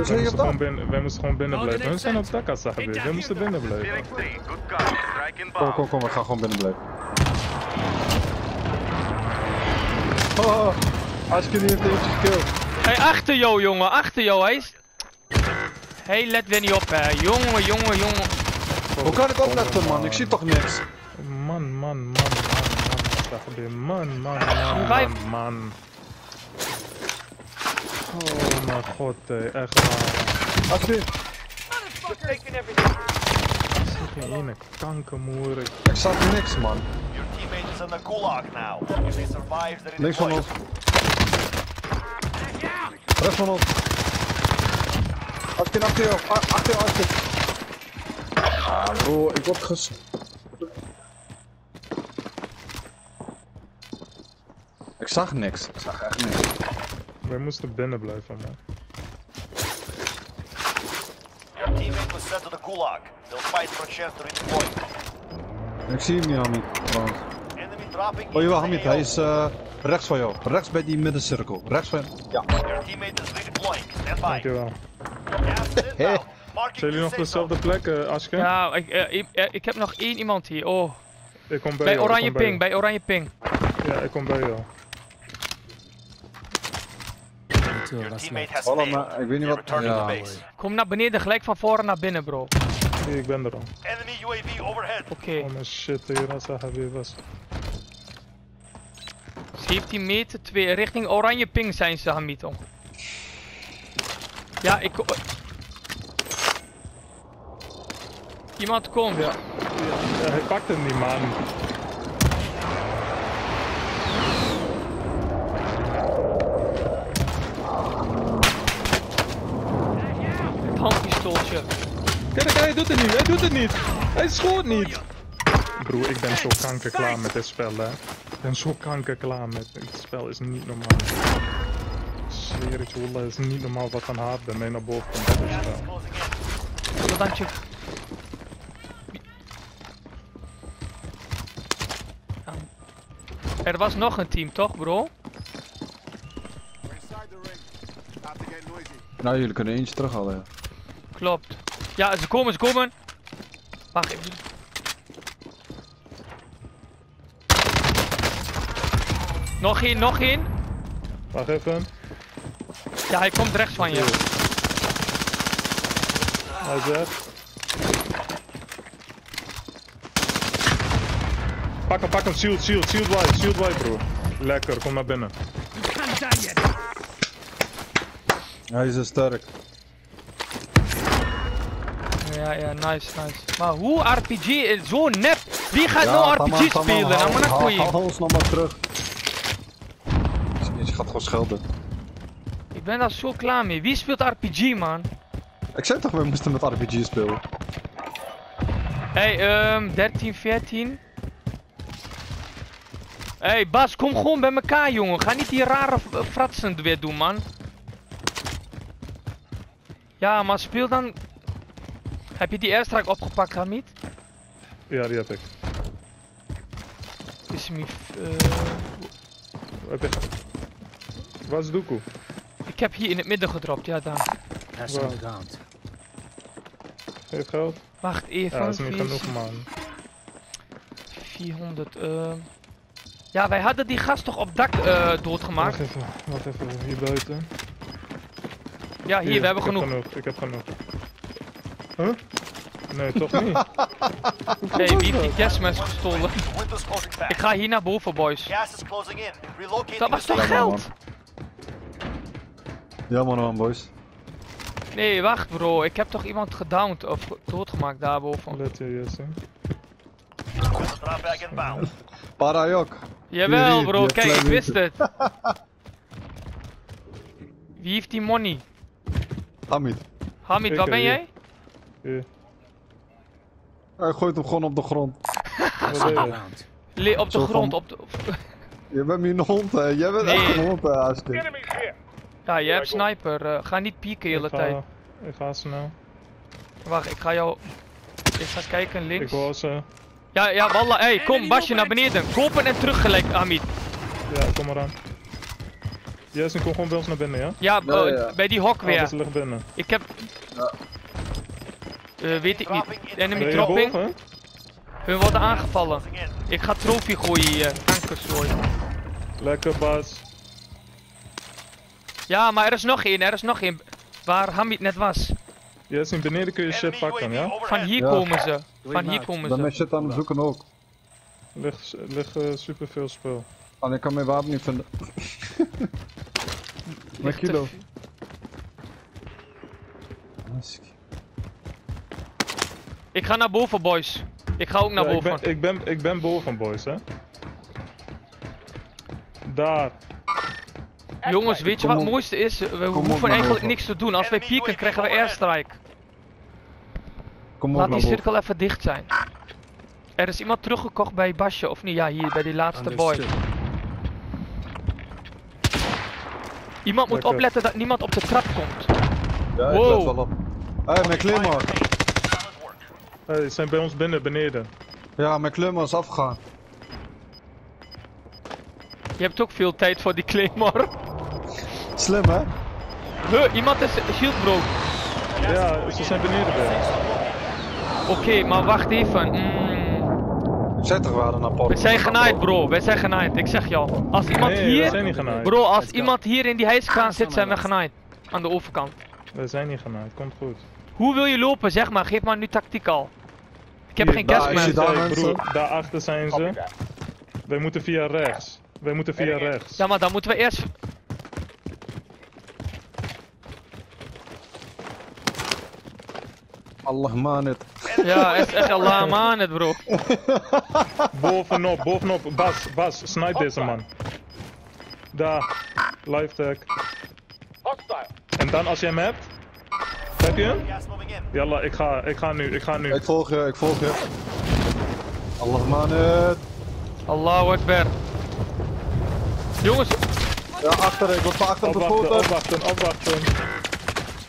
We zijn moesten, gewoon binnen, wij moesten gewoon binnen blijven. We zijn op dak als gebeurd. We moesten binnen blijven. Phoenix 3, good copy. Strike in Kom, kom, kom, we gaan gewoon binnen blijven. Oh, Aske die heeft eentje. Hey, achter jou, jongen, achter jou, hij is... Hey, let weer niet op, hè. Jongen, jongen, jongen. Hoe kan ik opletten, man? Ik zie toch niks? Man, man, man, man, man. Wat gebeurt. Man, man, man, Vijf. man, man. Oh mijn god, eh, echt waar. Aske, Geen ene kankermoer. Ik- ik zag niks, man. Your teammate is in the gulag now. If he survives, they're Links van ons. Rechts van ons. Aske, achter jou. A- Achter jou, Aske. Ah, bro, ik word ges... Ik zag niks. Ik zag echt niks. Wij moesten binnen blijven, man. Your teammate was sent to the gulag. They'll fight for a chance to redeploy. Ik zie hem niet, Hamid. trouwens. Dropping Oh jawel, Hamid, hij is eh, rechts van jou. Rechts bij die middencirkel. Rechts van... Ja. Your teammate is redeploying. Stand by. Dankjewel. Gas is inbound. Marking Zijn jullie nog op dezelfde plek, eh, Aske? Ja, ik, eh, ik, ik heb nog één iemand hier. Oh, Ik kom bij, bij jou, oranje kom ping, bij oranje ping. Ja, ik kom bij jou. Maar ik weet niet wat... Ja. Kom naar beneden, gelijk van voren naar binnen, bro. Oké. Ik ben er al. Enemy UAV overhead. Oh mijn shit, hier als hij weer was. 17 meter, twee, richting oranje ping zijn ze, Hamito. Ja, ik... Iemand komt. Ja, ja, hij pakt hem niet, man. Het handpistooltje. Kijk, hij doet het niet, hij doet het niet. Hij schoot niet. Broer, ik ben zo kankerklaar met dit spel, hè. Ik ben zo kankerklaar met dit spel, is niet normaal. Ik zweer het je, wallah, het is niet normaal wat een haat bij mij naar boven komt dit spel. Je... Ja. Er was nog een team, toch, bro? Nou, jullie kunnen eentje terughalen, ja. Klopt. Ja, ze komen, ze komen. Wacht even. Nog één, nog één. Wacht even. Ja, hij komt rechts van je. Hij zegt. Pak hem, pak hem, shield, shield, shield white, shield white bro. Lekker, kom naar binnen. Hij is een sterk. Ja, ja, nice, nice. Maar hoe RPG is zo nep? Wie gaat Ja, nou RPG spelen? Nou. Haal ons nog maar terug. Je gaat gewoon schelden. Ik ben daar zo klaar mee. Wie speelt RPG, man? Ik zei toch, we moesten met RPG spelen. Hey, ehm, 13, 14. Hey, Bas, kom gewoon bij elkaar, jongen. Ga niet die rare fratsen weer doen, man. Ja, maar speel dan... Heb je die airstrike opgepakt, Hamid? Ja, die heb ik. Is me... eh, Heb je... Waar is Doekoe? ik heb hier in het midden gedropt, ja, daar. Waar? Geef geld? Wacht even. Ja, dat is niet genoeg, man. 400, ehm. Ja, wij hadden die gast toch op dak eh, doodgemaakt? Wacht even, wacht even, hier buiten. Ja, hier, we hebben ik genoeg. Heb genoeg. Ik heb genoeg. Huh? Nee, toch niet. Hé, hey, wie heeft die kerstmes gestolen? Ik ga hier naar boven, boys. Dat was toch safe Ja, man, geld? Ja man, man boys. Nee, wacht bro. Ik heb toch iemand gedowned of ge- doodgemaakt daarboven? Let je, yes, hè. Parajok. Jawel bro, kijk, ik wist het. Wie heeft die money? Hamid. Hamid, waar eh, ben hier. jij? Hier. Hij gooit hem gewoon op de grond. Je? Le op de Zo grond, van- op de... Je bent meer een hond, hè. Jij bent Nee. echt een hond, hè. Ja, jij hebt sniper. eh, ga niet pieken de hele Ik ga- tijd. Ik ga snel. Wacht, ik ga jou... Ik ga kijken Ik links. hoor ze. Ja, ja, wallah. Hey, kom, Basje naar beneden. Kopen en terug gelijk, Hamid. Ja, kom eraan. Jason, kom gewoon bij ons naar binnen, ja? Ja, Ja, eh, ja. bij die hok weer. Ligt binnen. Ik heb... Ja. Eh, weet ik niet. Enemy dropping. boven? Hun worden aangevallen. In. Ik ga trofee gooien hier. Kankerzooi. Lekker, Bas. Ja, maar er is nog één. Er is nog één. Waar Hamid net was. Jason, beneden kun je shit pakken, ja? Van hier Ja. komen ze. Van hier komen Dan ze. ben je shit aan het zoeken ook. Ligt, ligt eh, superveel spul. Alleen ik kan mijn wapen niet vinden. Mijn kilo. er- Ik ga naar boven, boys. Ik ga ook naar Ja, ik, boven. ben, ik, ben, ik ben boven, boys, hè? Daar. Jongens, weet je wat het mooiste is? We hoeven eigenlijk boven. niks te doen. Als wij pieken, krijgen we airstrike. Kom op Laat die boven. cirkel even dicht zijn. Er is iemand teruggekocht bij Basje, of niet? Ja, hier, bij die laatste boy. Iemand moet Lekker. opletten dat niemand op de trap komt. Ja, ik Wow. let wel op. Hé, hey, mijn claymore. Hey, ze zijn bij ons binnen, beneden. Ja, mijn claymore is afgegaan. Je hebt ook veel tijd voor die claymore. Slim hè? Huh, iemand is shield broke. Ja, ze zijn beneden bij ons. Oké, maar wacht even. Mm, Ik zeg toch we hadden een apart. we zijn genaaid, bro. We zijn genaaid. Ik zeg je al. Als iemand Nee, we hier... zijn niet genaaid. Bro, als iemand hier in die hijskraan zit, zijn we genaaid. Aan de overkant. We zijn niet genaaid, komt goed. Hoe wil je lopen? Zeg maar, geef maar nu tactiek al. Ik heb Hier, geen gasman. zie daar daarachter zijn ze. Wij moeten via rechts. Wij moeten via rechts. Ja, maar dan moeten we eerst... Allah man het. Ja, is echt Allah man het bro. Bovenop, bovenop. Bas, Bas, snipe deze man. Daar. Live tag. En dan als je hem hebt. Heb je hem? Jalla, ik ga, ik ga nu, ik ga nu. Ik volg je, ik volg je. Allah man het. Allahu Akbar. Jongens, Ja, achter, ik word van achter Opwachten, beschoten. opwachten, opwachten.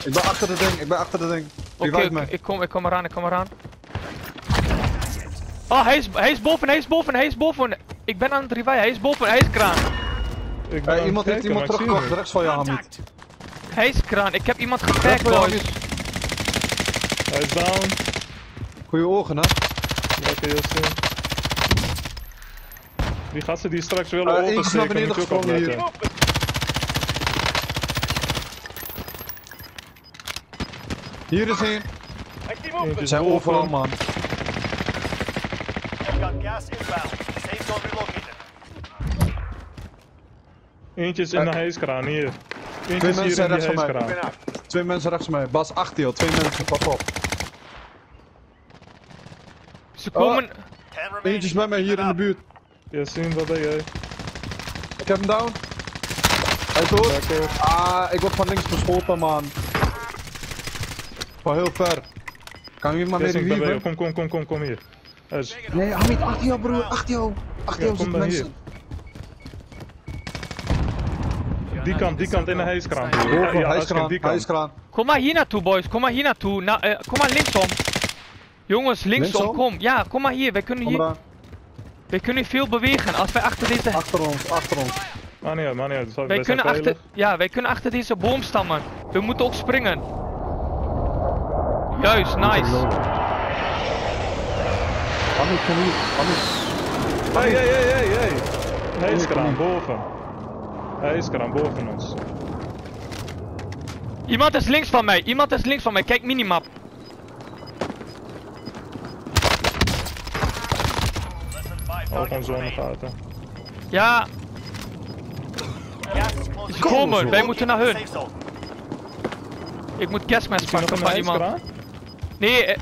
Ik ben achter de ding, ik ben achter de ding. oké, me. ik, kom, ik kom eraan, ik kom eraan. Oh, hij is, hij is boven, hij is boven, hij is boven. Ik ben aan het revive, hij is boven, hij is kraan. Ik ben Hey, aan iemand heeft iemand teruggekocht, rechts van je Hamid. Hij is kraan, ik heb iemand gepakt, boys. Hij is down. Goeie ogen hè. Lekker Justin. Die gasten die straks willen Eh, naar oversteken, beneden moet je ook hier. opletten. Hier is één. Ze zijn overal man. Eentje is in de hijskraan, hier. Twee mensen rechts van mij. Twee mensen rechts van mij. Bas, achter je, twee mensen, pas op. Ze komen... Remaining. Eentje is bij mij hier in de buurt. Yassine, wat ben jij? Ik heb hem down. Hij is dood. Ah, ik word van links beschoten man. Van heel ver. Kan je maar mee jou. reviven? Kom, kom, kom, kom, kom hier. Nee, Hamid, achter jou broer, achter jou. Achter Ja, jou zitten mensen. Die kant, die kant in de hijskraan. Boven, Ja, hijskraan, die kant. hijskraan. Kom maar hier naartoe, boys. Kom maar hier naartoe. Eh, kom maar linksom. Jongens, linksom, Linksom? kom. Ja, kom maar hier. Wij kunnen Kom hier, eraan. wij kunnen veel bewegen. Als wij achter deze... Achter ons, achter ons. Maar niet uit, maar niet uit. Wij kunnen achter, ja, wij kunnen achter deze boom stammen. We moeten ook springen. Juist, nice. Hamid, kom hier. Hamid. Hey, hey, hey, hey, hey. Hijskraan, kom boven. Hijskraan, boven ons. Iemand is links van mij. Iemand is links van mij. Kijk minimap. Less than five Hou gewoon targets zo in de remain. gaten. Ja, is Ze komen, wij moeten naar hun. Zone. ik moet kerstmes Is hij pakken van iemand. Nee, eh,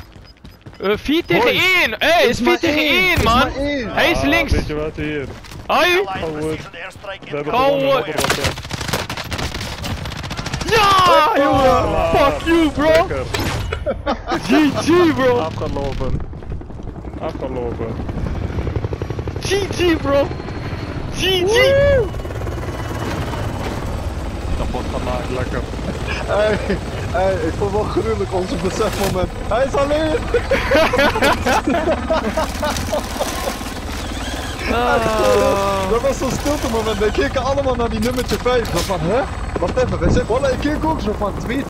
eh, 4 tegen Hoi. 1. Hé, hey, is 4 maar tegen één, 1, is man. Hij is Ah, links. Weet je wat, hier. Hoi. Allied precision goed. airstrike We hebben in. Go, gewonnen. Rotterdam. Ja, jongen. Fuck you, bro. GG, bro. Afgelopen. Afgelopen. GG, bro. GG. Kapot gemaakt, lekker. Hey, hey, ik vond wel gruwelijk onze besefmoment. Hij is alleen! Oh. Dat was zo'n stilte moment. Wij keken allemaal naar die nummertje 5. Zo van, hè? Wacht even. Zeggen, voilà, ik keek ook zo van 2,